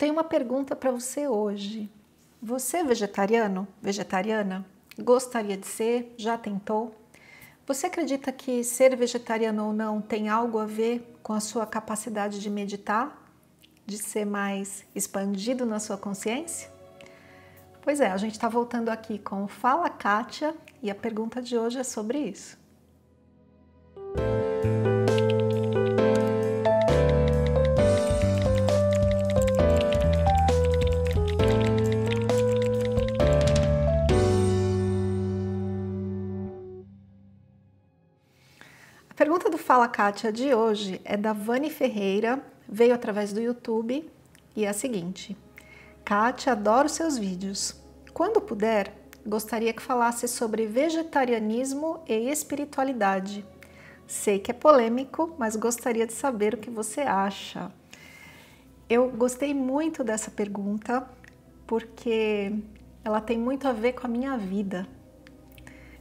tenho uma pergunta para você hoje. Você é vegetariano? Vegetariana? Gostaria de ser? Já tentou? Você acredita que ser vegetariano ou não tem algo a ver com a sua capacidade de meditar? De ser mais expandido na sua consciência? Pois é, a gente está voltando aqui com Fala Kátia e a pergunta de hoje é sobre isso. Fala Kátia de hoje é da Vani Ferreira, veio através do YouTube e é a seguinte: Kátia, adoro seus vídeos. Quando puder, gostaria que falasse sobre vegetarianismo e espiritualidade. Sei que é polêmico, mas gostaria de saber o que você acha. Eu gostei muito dessa pergunta porque ela tem muito a ver com a minha vida.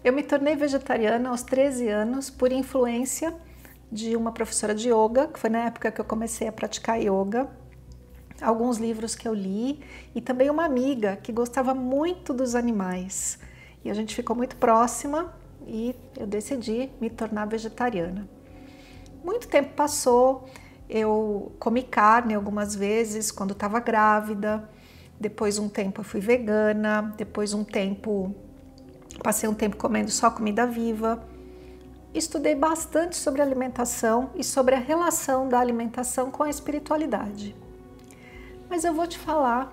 Eu me tornei vegetariana aos 13 anos por influência de uma professora de yoga, que foi na época que eu comecei a praticar yoga. Alguns livros que eu li e também uma amiga que gostava muito dos animais. E a gente ficou muito próxima e eu decidi me tornar vegetariana. Muito tempo passou, eu comi carne algumas vezes quando estava grávida, depois um tempo eu fui vegana, depois um tempo Passei um tempo comendo só comida viva. Estudei bastante sobre alimentação e sobre a relação da alimentação com a espiritualidade. Mas eu vou te falar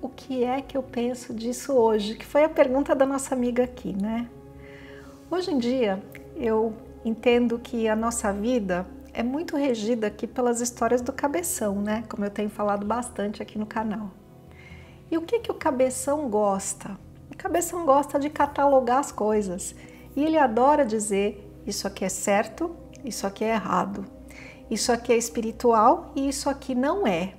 o que é que eu penso disso hoje, que foi a pergunta da nossa amiga aqui, né? Hoje em dia, eu entendo que a nossa vida é muito regida aqui pelas histórias do cabeção, né? Como eu tenho falado bastante aqui no canal. E o que que o cabeção gosta? O cabeção gosta de catalogar as coisas e ele adora dizer: isso aqui é certo, isso aqui é errado, isso aqui é espiritual e isso aqui não é.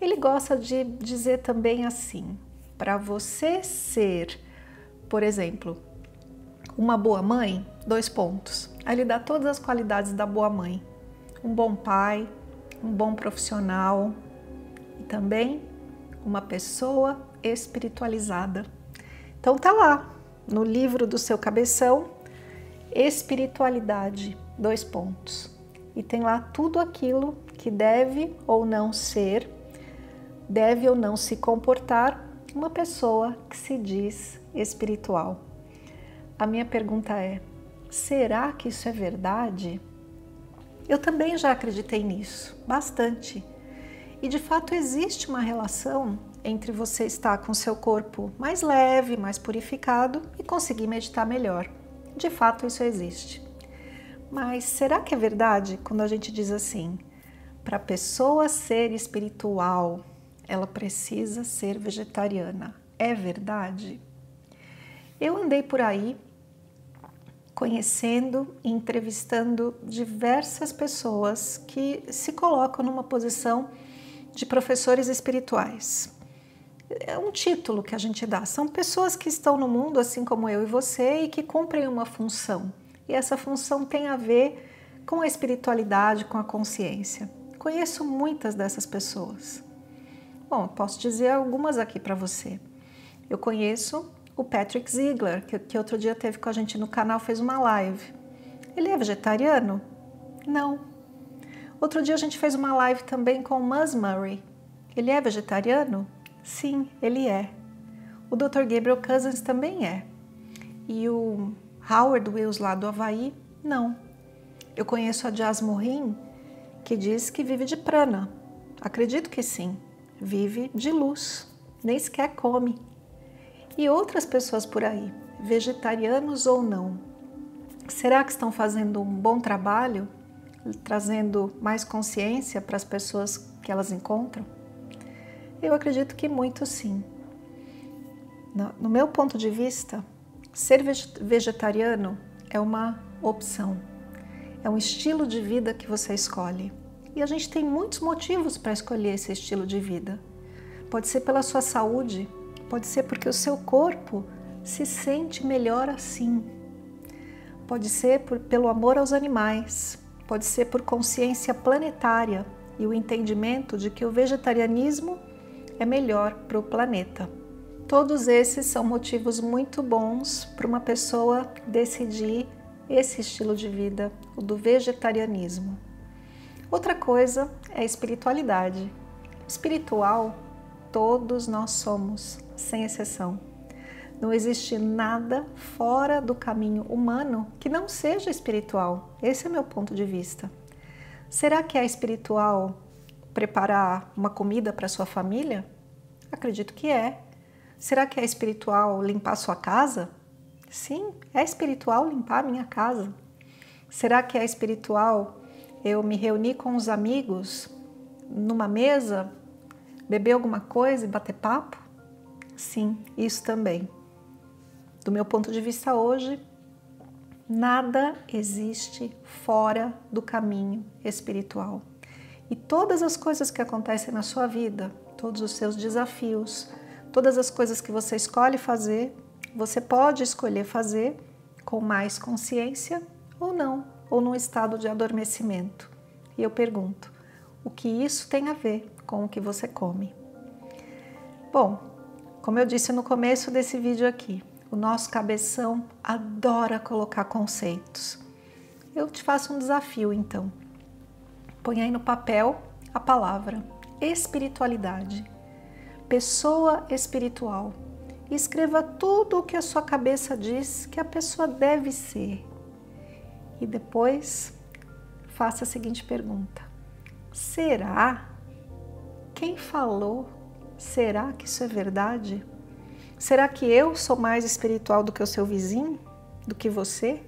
Ele gosta de dizer também assim: para você ser, por exemplo, uma boa mãe, dois pontos. Aí ele dá todas as qualidades da boa mãe: um bom pai, um bom profissional e também uma pessoa espiritualizada. Então tá lá no livro do seu cabeção, espiritualidade, dois pontos. E tem lá tudo aquilo que deve ou não ser, deve ou não se comportar uma pessoa que se diz espiritual. A minha pergunta é: será que isso é verdade? Eu também já acreditei nisso, bastante. E de fato existe uma relação entre você estar com seu corpo mais leve, mais purificado e conseguir meditar melhor. De fato, isso existe. Mas será que é verdade quando a gente diz assim? Para a pessoa ser espiritual, ela precisa ser vegetariana. É verdade? Eu andei por aí conhecendo e entrevistando diversas pessoas que se colocam numa posição de professores espirituais é um título que a gente dá. São pessoas que estão no mundo, assim como eu e você, e que cumprem uma função. E essa função tem a ver com a espiritualidade, com a consciência. Conheço muitas dessas pessoas. Bom, posso dizer algumas aqui para você. Eu conheço o Patrick Ziegler, que, que outro dia teve com a gente no canal, fez uma live. Ele é vegetariano? Não. Outro dia a gente fez uma live também com o Mus Murray. Ele é vegetariano? Sim, ele é. O Dr. Gabriel Cousins também é. E o Howard Wills lá do Havaí, não. Eu conheço a Jazz Morin, que diz que vive de prana. Acredito que sim. Vive de luz, nem sequer come. E outras pessoas por aí, vegetarianos ou não. Será que estão fazendo um bom trabalho, trazendo mais consciência para as pessoas que elas encontram? Eu acredito que muito sim. No meu ponto de vista, ser vegetariano é uma opção, é um estilo de vida que você escolhe. E a gente tem muitos motivos para escolher esse estilo de vida. Pode ser pela sua saúde, pode ser porque o seu corpo se sente melhor assim. Pode ser por, pelo amor aos animais, pode ser por consciência planetária e o entendimento de que o vegetarianismo é melhor para o planeta. Todos esses são motivos muito bons para uma pessoa decidir esse estilo de vida, o do vegetarianismo. Outra coisa é a espiritualidade. Espiritual, todos nós somos, sem exceção. Não existe nada fora do caminho humano que não seja espiritual. Esse é meu ponto de vista. Será que é espiritual preparar uma comida para sua família? Acredito que é. Será que é espiritual limpar sua casa? Sim, é espiritual limpar minha casa. Será que é espiritual eu me reunir com os amigos numa mesa, beber alguma coisa e bater papo? Sim, isso também. Do meu ponto de vista hoje, nada existe fora do caminho espiritual. E todas as coisas que acontecem na sua vida, todos os seus desafios, Todas as coisas que você escolhe fazer, você pode escolher fazer com mais consciência ou não, ou num estado de adormecimento. E eu pergunto, o que isso tem a ver com o que você come? Bom, como eu disse no começo desse vídeo aqui, o nosso cabeção adora colocar conceitos. Eu te faço um desafio então. Põe aí no papel a palavra espiritualidade pessoa espiritual. escreva tudo o que a sua cabeça diz que a pessoa deve ser. E depois faça a seguinte pergunta: Será? Quem falou? Será que isso é verdade? Será que eu sou mais espiritual do que o seu vizinho? Do que você?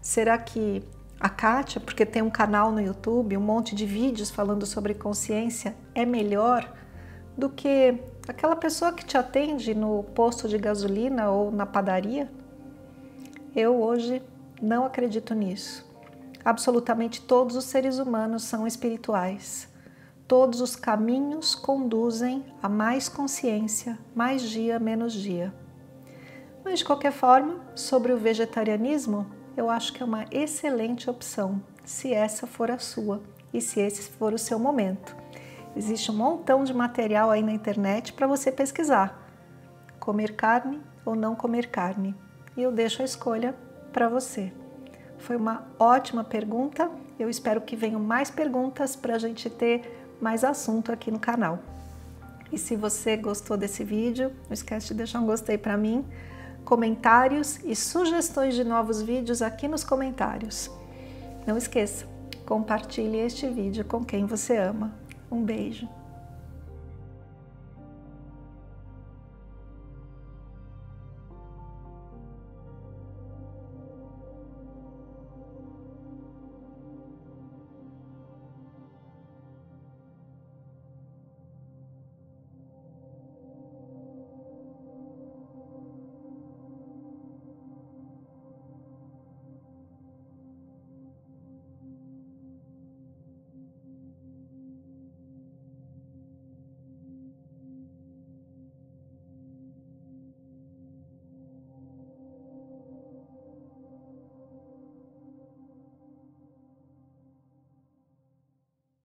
Será que a Kátia, porque tem um canal no YouTube, um monte de vídeos falando sobre consciência, é melhor do que aquela pessoa que te atende no posto de gasolina ou na padaria? Eu hoje não acredito nisso. Absolutamente todos os seres humanos são espirituais. Todos os caminhos conduzem a mais consciência, mais dia, menos dia. Mas de qualquer forma, sobre o vegetarianismo, eu acho que é uma excelente opção, se essa for a sua e se esse for o seu momento. Existe um montão de material aí na internet para você pesquisar. Comer carne ou não comer carne. E eu deixo a escolha para você. Foi uma ótima pergunta. Eu espero que venham mais perguntas para a gente ter mais assunto aqui no canal. E se você gostou desse vídeo, não esquece de deixar um gostei para mim, comentários e sugestões de novos vídeos aqui nos comentários. Não esqueça, compartilhe este vídeo com quem você ama. Um beijo.